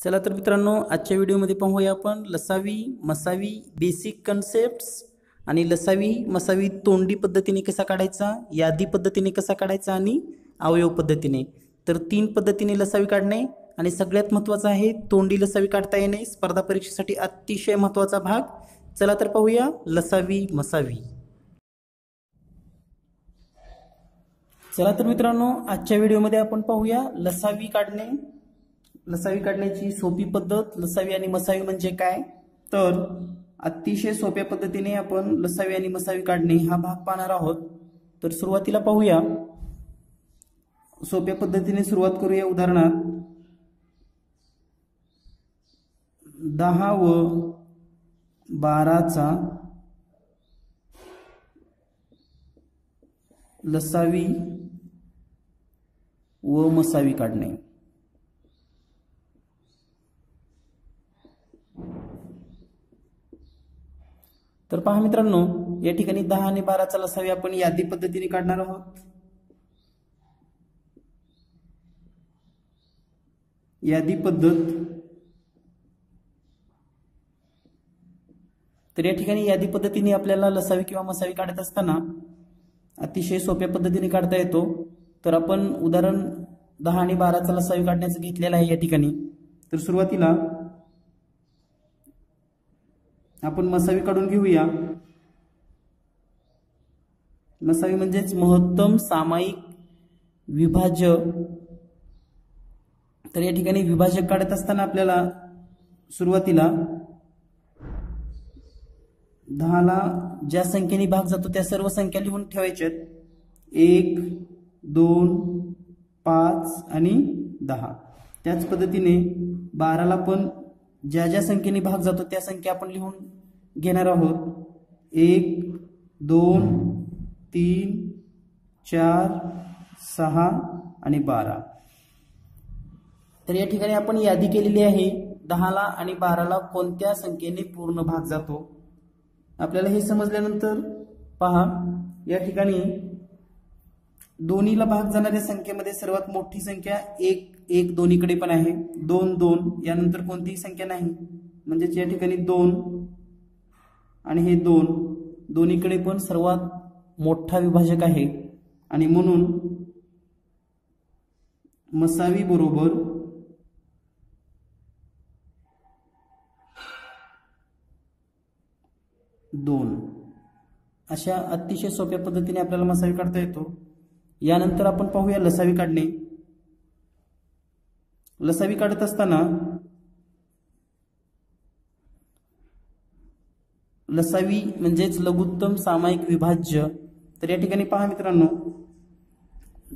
चला तर मित्रांनो आजच्या व्हिडिओमध्ये पाहूया आपण लसावी मसावी बेसिक कन्सेप्ट्स आणि लसावी मसावी तोंडी पद्धतीने कसा काढायचा यादी पद्धतीने कसा काढायचा आणि अवयव पद्धतीने. तर तीन पद्धतीने लसावी काढणे आणि सगळ्यात महत्त्वाचं आहे तोंडी लसावी काढता येणे. स्पर्धा परीक्षेसाठी अतिशय महत्त्वाचा भाग. चला तर पाहूया लसावी मसावी. चला तर मित्रांनो आजच्या व्हिडिओमध्ये आपण पाहूया लसावी काढणे. लसावी काढण्याची सोपी पद्धत लसावी आणि मसावी म्हणजे काय? तर अतिशय सोप्या पद्धतीने आपण लसावी आणि मसावी काढणे हा भाग पाहणार आहोत. तर सुरुवातीला पाहूया. सोप्या पद्धतीने सुरुवात करूया उदाहरणार्थ दहा व बाराचा लसावी व मसावी काढणे. तर पहा मित्रांनो या ठिकाणी दहा आणि बाराचा लसावी आपण यादी पद्धतीने काढणार आहोत. यादी पद्धत. तर या ठिकाणी यादी पद्धतीने आपल्याला लसावी किंवा मसावी काढत असताना अतिशय सोप्या पद्धतीने काढता येतो. तर आपण उदाहरण दहा आणि बाराचा लसावी काढण्याचं घेतलेलं आहे या ठिकाणी. तर सुरुवातीला आपण मसावी काढून घेऊया. मसावी म्हणजेच महत्तम सामायिक विभाज्य. तर या ठिकाणी विभाजक काढत असताना आपल्याला सुरुवातीला दहाला ज्या संख्येने भाग जातो त्या सर्व संख्या लिहून ठेवायच्यात एक दोन पाच आणि दहा. त्याच पद्धतीने बाराला पण ज्या ज्या संख्येने भाग जातो त्या संख्या आपण लिहून घेणार आहोत. एक दोन तीन चार सहा आणि बारा. तर या ठिकाणी आपण यादी केलेली आहे दहाला आणि बाराला कोणत्या संख्येने पूर्ण भाग जातो? आपल्याला हे समजल्यानंतर पहा या ठिकाणी दोन्हीला भाग जाणाऱ्या संख्येमध्ये सर्वात मोठी संख्या एक एक दोन्हीकडे पण आहे. दोन दोन यानंतर कोणतीही संख्या नाही. म्हणजेच या ठिकाणी दोन आणि हे दोन दोन्हीकडे पण सर्वात मोठा विभाजक आहे. आणि म्हणून मसावी बरोबर दोन. अशा अतिशय सोप्या पद्धतीने आपल्याला मसावी काढता येतो. यानंतर आपण पाहूया लसावी काढणे. लसावी काढत असताना लसावी म्हणजेच लघुत्तम सामायिक विभाज्य. तर या ठिकाणी पहा मित्रांनो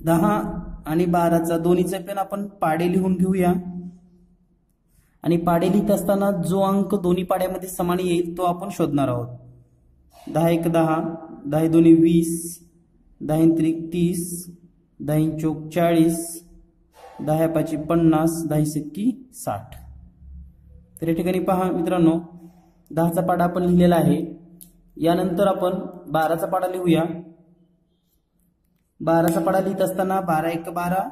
दहा आणि बाराचा दोन्हीचे पण आपण पाडे लिहून घेऊया. आणि पाडे लिहित असताना जो अंक दोन्ही पाड्यामध्ये समान येईल तो आपण शोधणार आहोत. दहा एक दहा दहा दोन्ही वीस दहा त्रिक तीस दहा चौक चाळीस दहा पाची पन्नास दहा सिक्की साठ. तर या ठिकाणी पहा मित्रांनो दहाचा पाडा आपण लिहिलेला आहे. यानंतर आपण बाराचा पाडा लिहूया. बाराचा पाडा लिहित असताना बारा एक बारा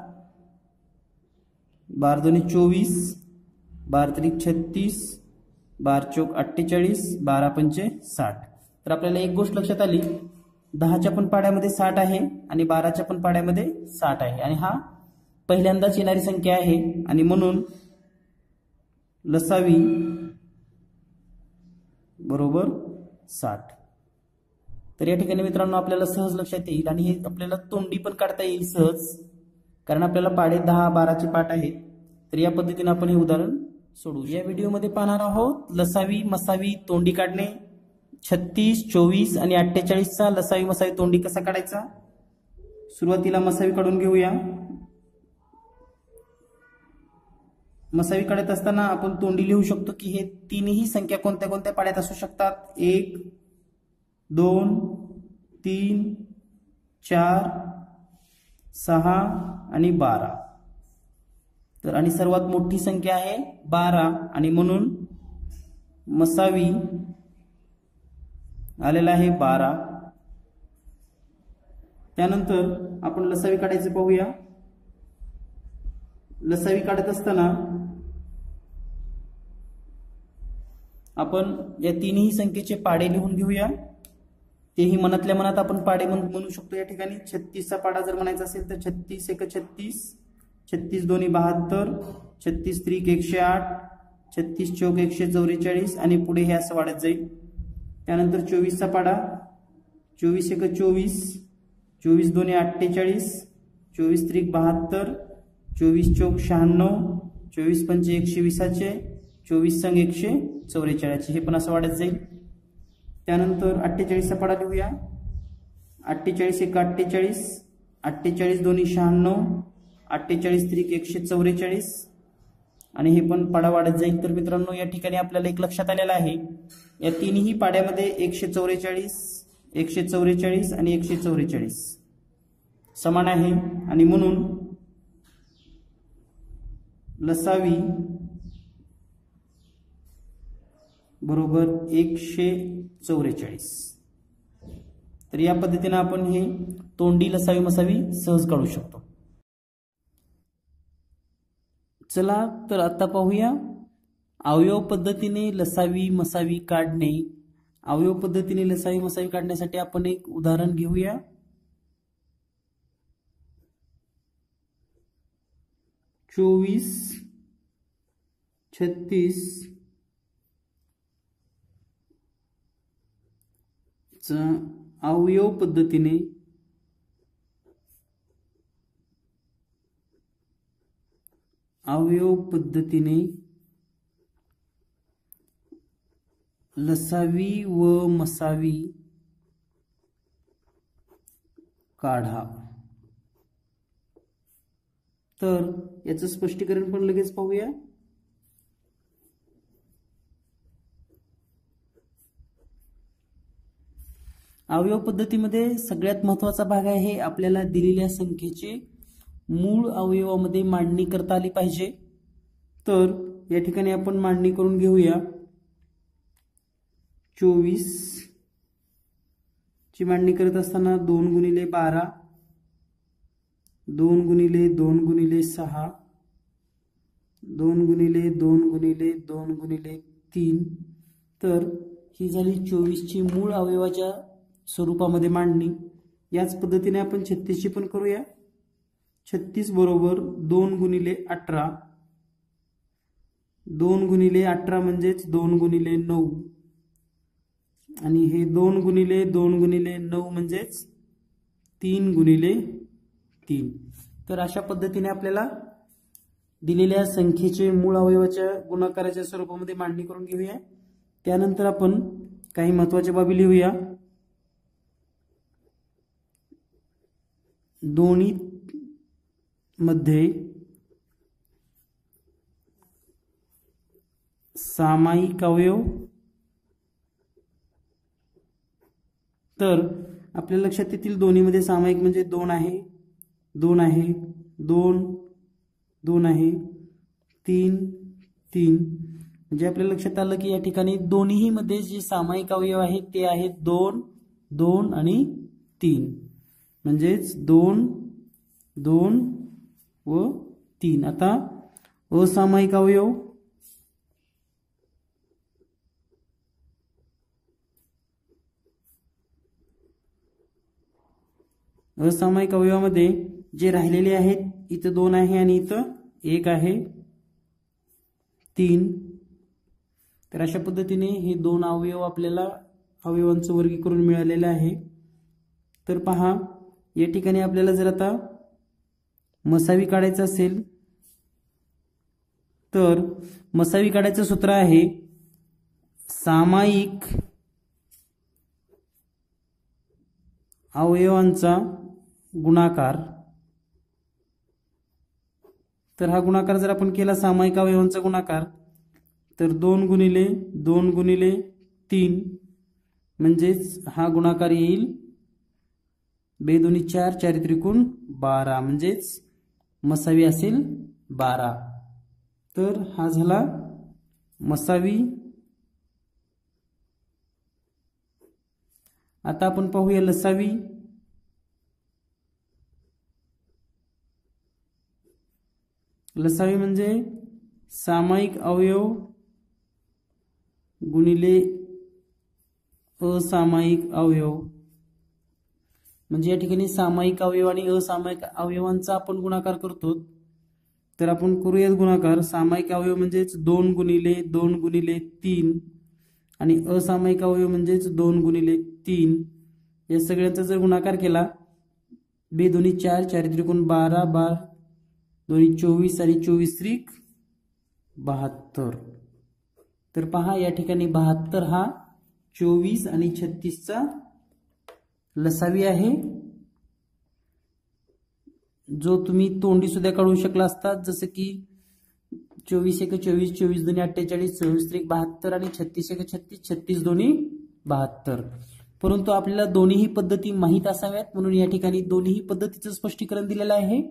बार दोन्ही चोवीस बारा त्रिक छत्तीस बार चौक अठ्ठेचाळीस बारा पंचे साठ. तर आपल्याला एक गोष्ट लक्षात आली. दहाच्या पण पाड्यामध्ये साठ आहे आणि बाराच्या पण पाड्यामध्ये साठ आहे. आणि हा पहिल्यांदाच येणारी संख्या आहे. आणि म्हणून लसावी बरोबर साठ. तर या ठिकाणी मित्रांनो आपल्याला सहज लक्षात येईल आणि हे आपल्याला तोंडी पण काढता येईल सहज कारण आपल्याला पाडे दहा बाराचे पाठ आहेत तर या पद्धतीने आपण हे उदाहरण सोडू या व्हिडिओमध्ये पाहणार आहोत लसावी मसावी तोंडी काढणे छत्तीस चोवीस आणि अठ्ठेचाळीसचा लसावी मसावी तोंडी कसा काढायचा? सुरुवातीला मसावी काढून घेऊया. मसावी काढत असताना आपण तोंडी लिहू शकतो की हे तीनही संख्या कोणत्या कोणत्या पाड्यात असू शकतात? एक दोन तीन चार सहा आणि बारा. तर आणि सर्वात मोठी संख्या आहे बारा आणि म्हणून मसावी आलेला आहे बारा. त्यानंतर आपण लसावी काढायचे पाहूया. लसावी काढत असताना आपण या तिन्ही संख्येचे पाडे लिहून घेऊया. तेही मनातल्या मनात आपण पाडे म्हण- म्हणू शकतो या ठिकाणी. छत्तीसचा पाडा जर म्हणायचा असेल तर छत्तीस एक छत्तीस. छत्तीस दोन्ही बहात्तर. छत्तीस त्रिक एकशे आठ. छत्तीस चौक एकशे चौवेचाळीस. आणि पुढे हे असं वाढत जाईल. त्यानंतर चोवीसचा पाडा. चोवीस एक चोवीस. चोवीस दोन्ही अठ्ठेचाळीस. चोवीस त्रिक बहात्तर. चोवीस चौक शहाण्णव. चोवीस पंचे एकशे वीसाचे. चोवीस संघ एकशे चौवेचाळीसचे. हे पण असं वाढत जाईल. त्यानंतर अठ्ठेचाळीसचा पाडा लिहूया अठ्ठेचाळीस एक अठ्ठेचाळीस. अठ्ठेचाळीस दोन्ही शहाण्णव. अठ्ठेचाळीस त्रिक एकशे चौवेचाळीस. आणि हे पण पाडा वाढत जाईल. तर मित्रांनो या ठिकाणी आपल्याला एक लक्षात आलेलं आहे. या तिन्ही पाड्यामध्ये एकशे चौवेचाळीस एकशे चौवेचाळीस आणि एकशे चौवेचाळीस. समान आहे. आणि म्हणून लसावी बरोबर एकशे चौवेचाळीस. तर या पद्धतीने आपण हे तोंडी लसावी मसावी सहज काढू शकतो. चला तर आता पाहूया. अवयव पद्धतीने लसावी मसावी काढणे. अवयव पद्धतीने लसावी मसावी काढण्यासाठी आपण एक उदाहरण घेऊया. चोवीस छत्तीस अवयव पद्धतीने अवयव पद्धतीने लसावी व मसावी काढा. तर याचं स्पष्टीकरण पण लगेच पाहूया. अवयव पद्धतीमध्ये सगळ्यात महत्त्वाचा भाग आहे आपल्याला दिलेल्या संख्येचे मूळ अवयवामध्ये मांडणी करता आली पाहिजे. तर या ठिकाणी आपण मांडणी करून घेऊया. चोवीस. ची मांडणी करत असताना दोन गुणिले बारा. दोन गुणिले दोन गुणिले सहा. दोन गुणिले दोन गुणिले दोन गुणिले तीन. तर ही झाली चोवीसची मूळ अवयवाच्या स्वरूपामध्ये मांडणी. याच पद्धतीने आपण छत्तीसची पण करूया. छत्तीस बरोबर दोन गुणिले अठरा. दोन गुणिले अठरा म्हणजेच दोन गुणिले नऊ. आणि हे दोन गुणिले दोन गुणिले नऊ म्हणजेच तीन गुणिले तीन. तर अशा पद्धतीने आपल्याला दिलेल्या संख्येचे मूळ अवयवाच्या गुणाकाराच्या स्वरूपामध्ये मांडणी करून घेऊया. त्यानंतर आपण काही महत्त्वाच्या बाबी लिहूया. दोन्ही मध्ये सामायिक अवयव. तर आपल्या लक्षात येतील दोन्हीमध्ये सामायिक म्हणजे दोन आहे दोन आहे दोन दोन आहे तीन तीन. म्हणजे आपल्या लक्षात आलं की या ठिकाणी दोन्ही मध्ये जे सामायिक अवयव आहेत ते आहेत दोन दोन आणि तीन. म्हणजेच दोन दोन व तीन. आता असामायिक अवयव. असामायिक अवयवामध्ये जे राहिलेले आहेत इथं दोन आहे आणि इथं एक आहे. तीन. तर अशा पद्धतीने हे दोन अवयव आपल्याला अवयवांचं वर्गीकरण मिळालेलं आहे. तर पहा या ठिकाणी आपल्याला जर आता मसावी काढायचं असेल तर मसावी काढायचं सूत्र आहे सामायिक अवयवांचा गुणाकार. तर हा गुणाकार जर आपण केला सामायिक अवयवांचा गुणाकार तर दोन गुणिले दोन गुणिले तीन म्हणजेच हा गुणाकार येईल बेदोनी चार चारित्रिकोण बारा म्हणजेच मसावी असेल बारा. तर हा झाला मसावी. आता आपण पाहूया लसावी. लसावी म्हणजे सामायिक अवयव गुणिले असामायिक अवयव. म्हणजे या ठिकाणी सामायिक अवयव आणि असामायिक अवयवांचा आपण गुणाकार करतो. तर आपण करूयात गुणाकार. सामायिक अवयव म्हणजेच दोन गुणिले दोन गुणिले तीन आणि असामायिक अवयव म्हणजेच दोन गुणिले तीन. या सगळ्यांचा जर गुणाकार केला बे दोन्ही चार चार त्रिकोण बारा बार दोन्ही चोवीस आणि चोवीस त्रिक बहात्तर. तर पहा या ठिकाणी बहात्तर हा चोवीस आणि छत्तीसचा लसावी आहे. जो तुम्ही तोंडी सुद्धा काढू शकला असतात जसं की चोवीस एक चोवीस चोवीस दोन्ही अठ्ठेचाळीस चोवीस त्रिक बहात्तर आणि छत्तीस एक छत्तीस छत्तीस दोन्ही बहात्तर. परंतु आपल्याला दोन्हीही पद्धती माहीत असाव्यात म्हणून या ठिकाणी दोन्ही पद्धतीचं स्पष्टीकरण दिलेलं आहे.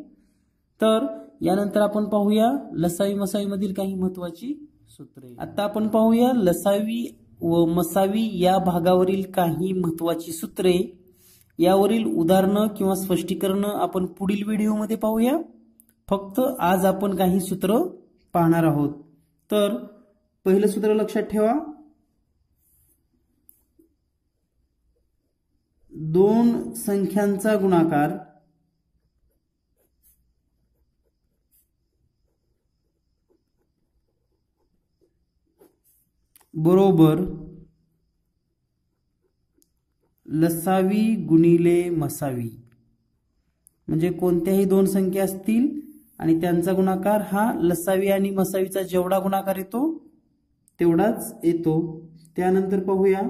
तर यानंतर आपण पाहूया लसावी मसावी मधील काही महत्वाची सूत्रे. आता आपण पाहूया लसावी व मसावी या भागावरील काही महत्वाची सूत्रे. यावरील उदाहरणं किंवा स्पष्टीकरण आपण पुढील व्हिडिओमध्ये पाहूया. फक्त आज आपण काही सूत्र पाहणार आहोत. तर पहिलं सूत्र लक्षात ठेवा. दोन संख्यांचा गुणाकार. बरोबर. लसावी गुणिले मसावी. म्हणजे कोणत्याही दोन संख्या असतील आणि त्यांचा गुणाकार हा लसावी आणि मसावीचा जेवढा गुणाकार येतो तेवढाच येतो. त्यानंतर पाहूया.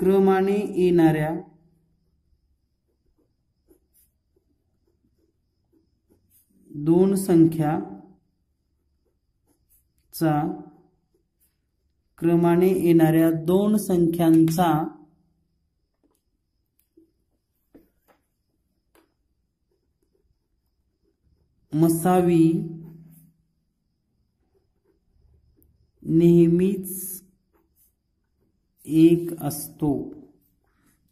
क्रमाने येणाऱ्या दोन संख्या चा क्रमाने येणाऱ्या दोन संख्यांचा मसावी नेहमीच एक असतो.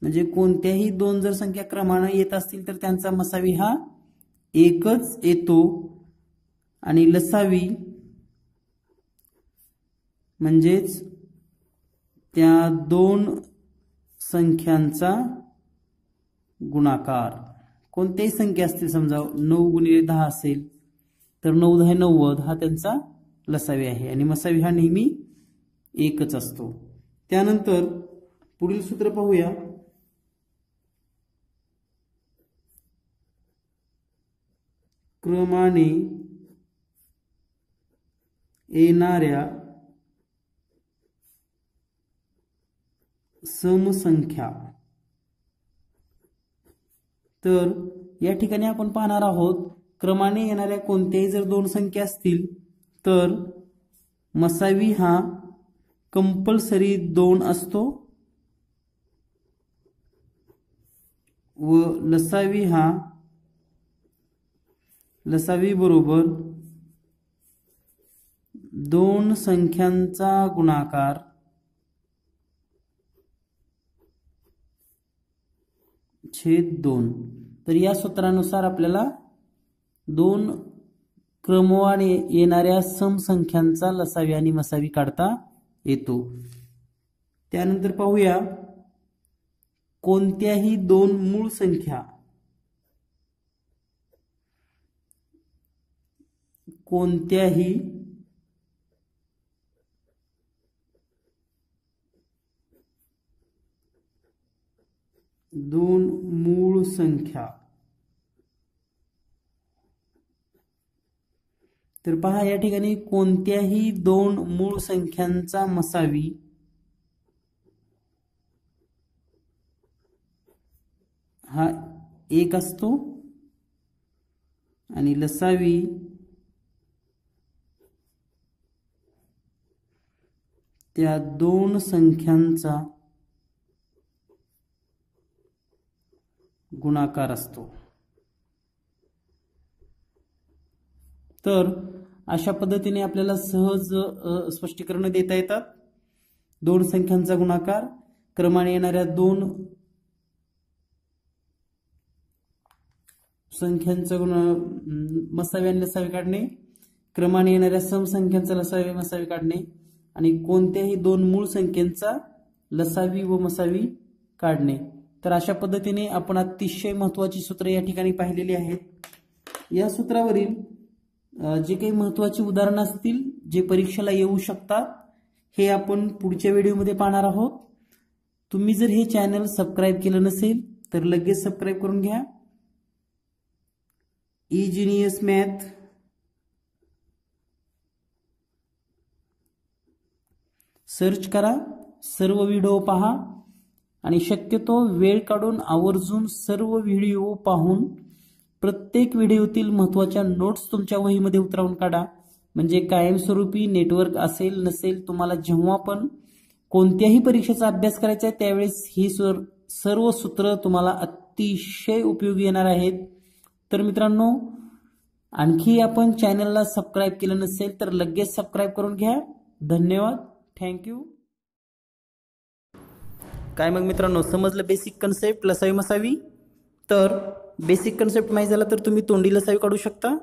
म्हणजे कोणत्याही दोन जर संख्या क्रमानं येत असतील तर त्यांचा मसावी हा एकच येतो. आणि लसावी म्हणजेच त्या दोन संख्यांचा गुणाकार. कोणत्याही संख्या असतील समजा नऊ गुणिले दहा असेल तर नऊ दहा नव्वद हा त्यांचा लसावी आहे. आणि मसावी हा नेहमी एकच असतो. त्यानंतर पुढील सूत्र पाहूया. क्रमाने येणाऱ्या समसंख्या. तर या ठिकाणी आपण पाहणार आहोत क्रमाने येणाऱ्या कोणत्याही जर दोन संख्या असतील तर मसावी हा कंपल्सरी दोन असतो व लसावी हा लसावी बरोबर दोन संख्यांचा गुणाकार छेद दोन. तर या सूत्रानुसार आपल्याला दोन क्रमवाने येणाऱ्या समसंख्यांचा लसावी आणि मसावी काढता येतो. त्यानंतर पाहूया कोणत्याही दोन मूळ संख्या. कोणत्याही दोन मूळ संख्या. तर पहा या ठिकाणी कोणत्याही दोन मूळ संख्यांचा मसावी. हा एक असतो आणि लसावी त्या दोन संख्यांचा गुणाकार असतो. तर अशा पद्धतीने आपल्याला सहज स्पष्टीकरण देता येतात. दोन संख्यांचा गुणाकार क्रमाने येणाऱ्या दोन संख्यांचा गुण मसावे आणि लसावी काढणे क्रमाने येणाऱ्या समसंख्यांचा लसावे मसावे काढणे आणि कोणत्याही दोन मूळ संख्येचा लसावी व मसावी काढणे. तर अशा पद्धतीने आपण अतिशय महत्वाची सूत्र या ठिकाणी पाहिलेली आहेत. या सूत्रावरील जे काही महत्वाची उदाहरणं असतील जे परीक्षेला येऊ शकतात हे आपण पुढच्या व्हिडिओमध्ये पाहणार आहोत. तुम्ही जर हे चॅनल सबस्क्राईब केलं नसेल तर लगेच सबस्क्राईब करून घ्या. इजिनियस मॅथ सर्च करा सर्व व्हिडिओ पहा. आणि शक्यतो वेळ काढून आवर्जून सर्व व्हिडिओ पाहून प्रत्येक व्हिडिओतील महत्त्वाच्या नोट्स तुमच्या वहीमध्ये उतरवून काढा. म्हणजे कायमस्वरूपी नेटवर्क असेल नसेल तुम्हाला जेव्हा पण कोणत्याही परीक्षेचा अभ्यास करायचा आहे त्यावेळेस ही सर्व सूत्र तुम्हाला अतिशय उपयोगी येणार आहेत. तर मित्रांनो आणखी आपण चॅनलला सबस्क्राईब केलं नसेल तर लगेच सबस्क्राईब करून घ्या. धन्यवाद. थँक्यू काय मग मित्रांनो समजलं बेसिक कन्सेप्ट लसावी मसावी? तर बेसिक कन्सेप्ट माहीत झाला तर तुम्ही तोंडी लसावी काढू शकता.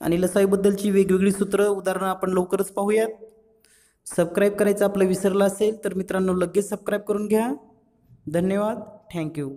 आणि लसावीबद्दलची वेगवेगळी सूत्र उदाहरणं आपण लवकरच पाहूयात. सबस्क्राईब करायचं आपलं विसरलं असेल तर मित्रांनो लगेच सबस्क्राईब करून घ्या. धन्यवाद. थँक्यू